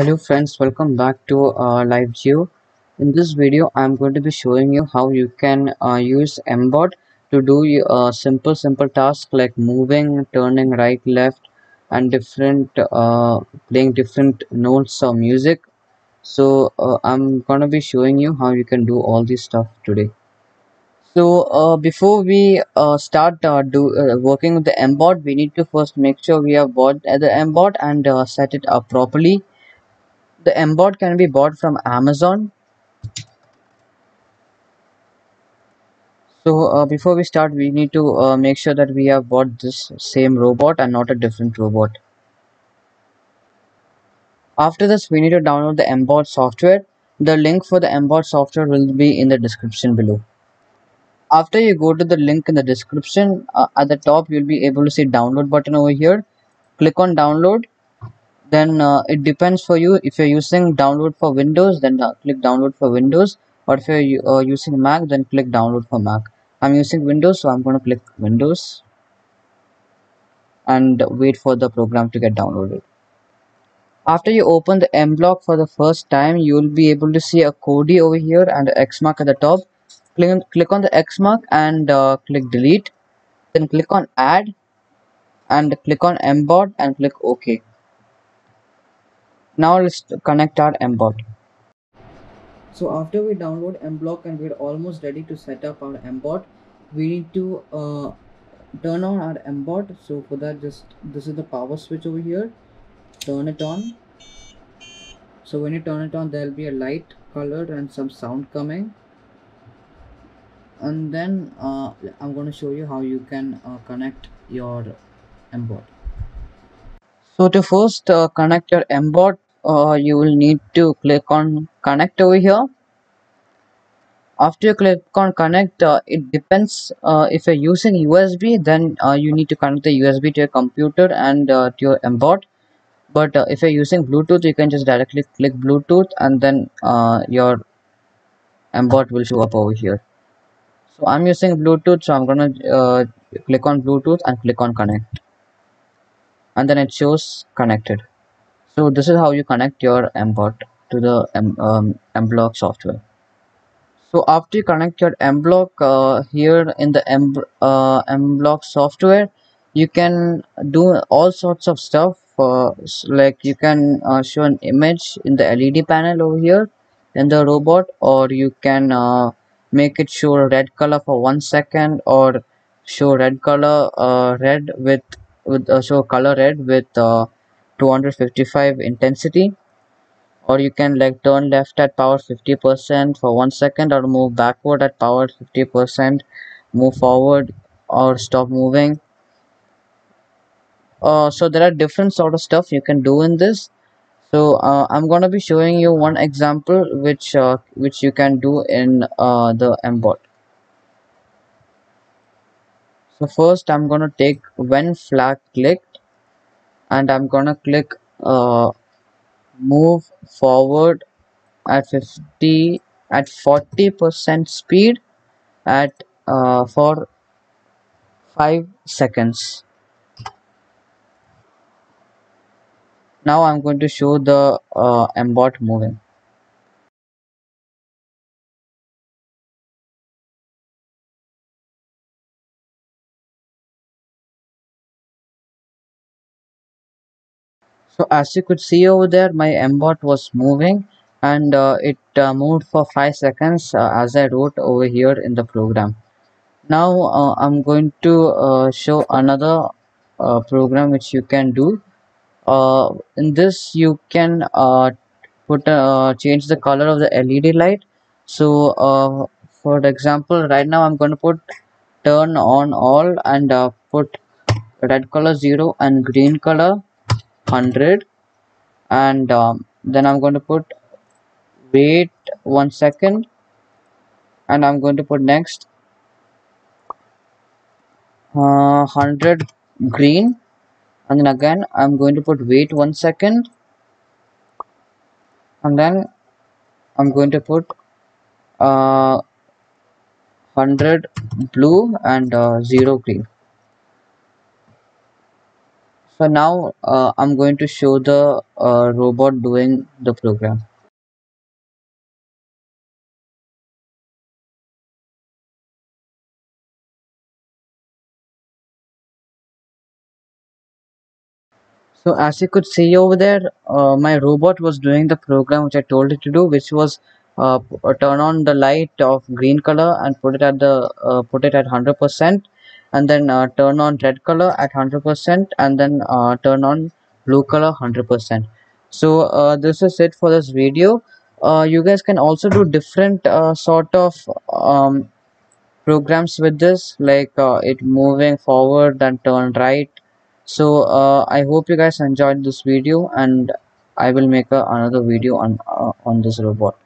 Hello friends, welcome back to uh, Lifegeo. In this video, I'm going to be showing you how you can uh, use Mbot to do uh, simple simple tasks like moving, turning right, left, and different uh, playing different notes or music. So uh, I'm gonna be showing you how you can do all this stuff today. So uh, before we uh, start do working with the Mbot, we need to first make sure we have bought the Mbot and set it up properly the Mbot can be bought from Amazon. So uh, before we start, we need to uh, make sure that we have bought this same robot and not a different robot. After this, we need to download the Mbot software. The link for the Mbot software will be in the description below. After you go to the link in the description, uh, at the top you'll be able to see download button over here. Click on download then uh, it depends for you. If you're using download for windows then uh, click download for windows. Or if you're uh, using mac then click download for mac. I'm using windows so i'm going to click windows. And wait for the program to get downloaded. After you open the m block for the first time you will be able to see a Codey over here and an x mark at the top. Click on, click on the x mark and uh, click delete. Then click on add and click on mbot and click ok now let's connect our mbot so after we download mblock and we're almost ready to set up our mbot we need to uh, turn on our mbot so for that just this is the power switch over here. Turn it on. So when you turn it on there'll be a light color and some sound coming. And then uh, I'm going to show you how you can uh, connect your mbot so to first uh, connect your mbot uh, you will need to click on connect over here. After you click on connect uh, it depends uh, if you're using USB then uh, you need to connect the USB to your computer and uh, to your mbot but uh, if you're using Bluetooth you can just directly click Bluetooth and then your mbot will show up over here. So I'm using Bluetooth so I'm gonna click on Bluetooth and click on connect. And then it shows connected so this is how you connect your mbot to the M, um, mblock software. So after you connect your mblock uh, here in the M, uh, mblock software you can do all sorts of stuff uh, like you can uh, show an image in the led panel over here in the robot or you can uh, make it show red color for one second or show red color uh, red with with uh, show color red with 255 intensity or you can like turn left at power 50% for one second or move backward at power 50% move forward or stop moving. Uh, so there are different sort of stuff you can do in this. So uh, I'm gonna be showing you one example which uh, which you can do in uh, the mbot. So first I'm gonna take when flag click and I'm gonna click uh, move forward at 50 at 40 percent speed at uh, for 5 seconds. Now I'm going to show the uh, mbot moving so as you could see over there my mbot was moving and uh, it uh, moved for 5 seconds uh, as I wrote over here in the program. Now uh, I'm going to uh, show another uh, program which you can do. In this you can put change the color of the LED light. So for example right now I'm going to put turn on all and put red color 0 and green color 100 and um, then I'm going to put wait one second. And I'm going to put next uh, 100 green. And then again I'm going to put wait one second. And then I'm going to put uh, 100 blue and uh, 0 green so now uh, I'm going to show the uh, robot doing the program. So as you could see over there, uh, my robot was doing the program which I told it to do, which was uh, turn on the light of green color and put it at the uh, put it at 100%, and then uh, turn on red color at 100%, and then uh, turn on blue color 100%. So uh, this is it for this video. Uh, you guys can also do different uh, sort of um, programs with this like uh, it moving forward then turn right so i hope you guys enjoyed this video and i will make another video on on this robot